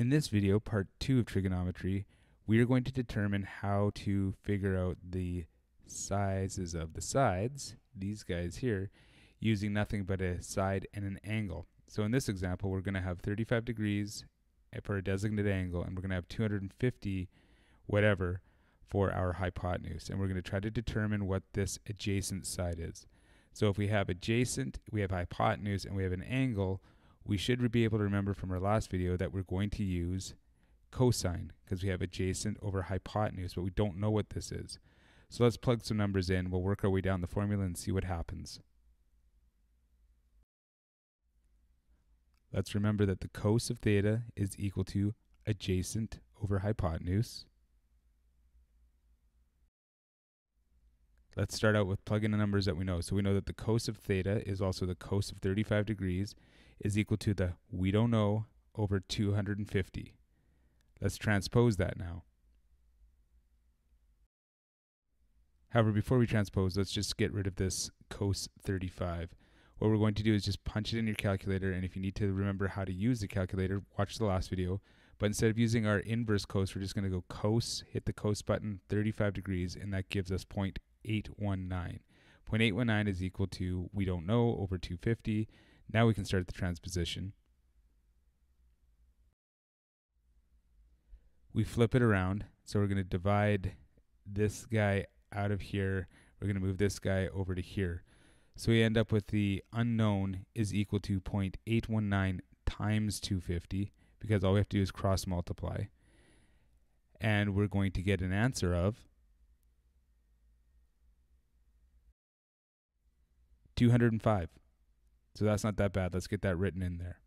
In this video, part two of trigonometry, we are going to determine how to figure out the sizes of the sides, these guys here, using nothing but a side and an angle. So in this example, we're going to have 35 degrees for a designated angle, and we're going to have 250 whatever for our hypotenuse. And we're going to try to determine what this adjacent side is. So if we have adjacent, we have hypotenuse, and we have an angle, we should be able to remember from our last video that we're going to use cosine because we have adjacent over hypotenuse, but we don't know what this is. So let's plug some numbers in. We'll work our way down the formula and see what happens. Let's remember that the cos of theta is equal to adjacent over hypotenuse. Let's start out with plugging the numbers that we know. So we know that the cos of theta is also the cos of 35 degrees is equal to the we don't know over 250. Let's transpose that now. However, before we transpose, let's just get rid of this cos 35. What we're going to do is just punch it in your calculator, and if you need to remember how to use the calculator, watch the last video. But instead of using our inverse cos, we're just going to go cos, hit the cos button, 35 degrees, and that gives us 0.819. 0.819 is equal to, we don't know, over 250. Now we can start the transposition. We flip it around. So we're going to divide this guy out of here. We're going to move this guy over to here. So we end up with the unknown is equal to 0.819 times 250 because all we have to do is cross multiply. And we're going to get an answer of 205. So that's not that bad. Let's get that written in there.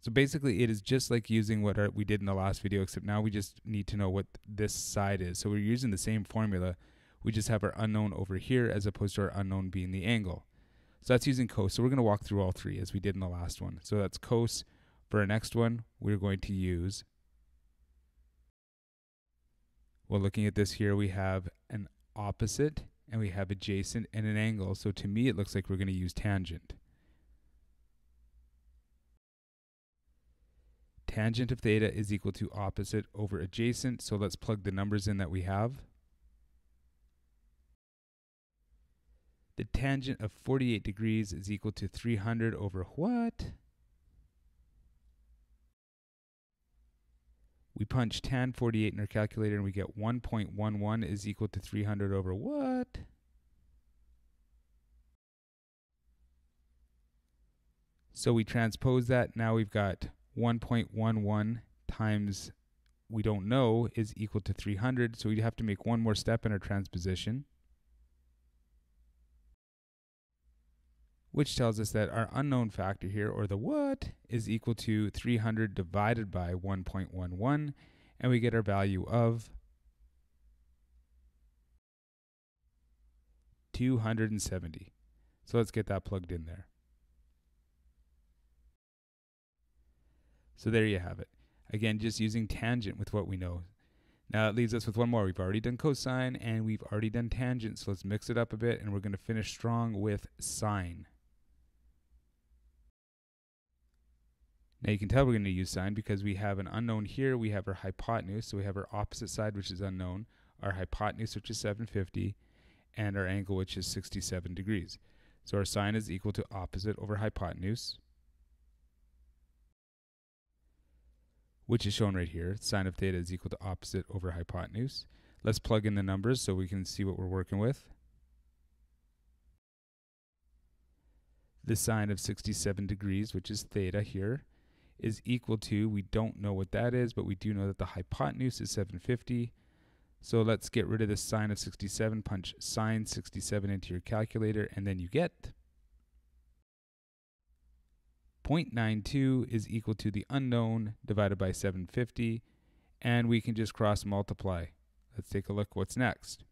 So basically it is just like using what our, we did in the last video, except now we just need to know what this side is. So we're using the same formula. We just have our unknown over here as opposed to our unknown being the angle. So that's using cos. So we're going to walk through all three as we did in the last one. So that's cos. For our next one, we're going to use, well, looking at this here, we have an opposite and we have adjacent and an angle. So to me, it looks like we're going to use tangent. Tangent of theta is equal to opposite over adjacent. So let's plug the numbers in that we have. The tangent of 48 degrees is equal to 300 over what? We punch tan 48 in our calculator and we get 1.11 is equal to 300 over what? So we transpose that. Now we've got 1.11 times we don't know is equal to 300. So we have to make one more step in our transposition. Which tells us that our unknown factor here, or the what, is equal to 300 divided by 1.11, and we get our value of 270. So let's get that plugged in there. So there you have it. Again, just using tangent with what we know. Now it leaves us with one more. We've already done cosine and we've already done tangent. So let's mix it up a bit and we're going to finish strong with sine. Now you can tell we're going to use sine because we have an unknown here. We have our hypotenuse, so we have our opposite side, which is unknown, our hypotenuse, which is 750, and our angle, which is 67 degrees. So our sine is equal to opposite over hypotenuse, which is shown right here. Sine of theta is equal to opposite over hypotenuse. Let's plug in the numbers so we can see what we're working with. The sine of 67 degrees, which is theta here, is equal to, we don't know what that is, but we do know that the hypotenuse is 750. So let's get rid of the sine of 67, punch sine 67 into your calculator, and then you get 0.92 is equal to the unknown divided by 750, and we can just cross multiply. Let's take a look what's next.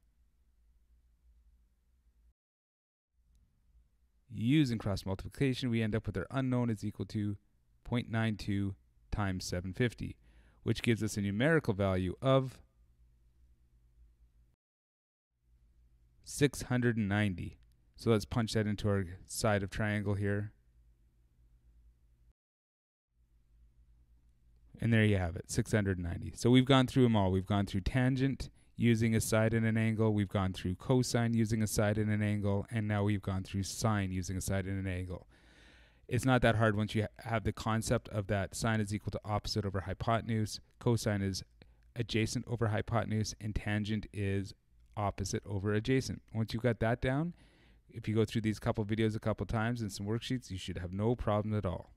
Using cross multiplication, we end up with our unknown is equal to 0.92 times 750, which gives us a numerical value of 690. So let's punch that into our side of triangle here. And there you have it, 690. So we've gone through them all. We've gone through tangent using a side and an angle. We've gone through cosine using a side and an angle. And now we've gone through sine using a side and an angle. It's not that hard once you ha- have the concept of that sine is equal to opposite over hypotenuse, cosine is adjacent over hypotenuse, and tangent is opposite over adjacent. Once you've got that down, if you go through these couple videos a couple times and some worksheets, you should have no problem at all.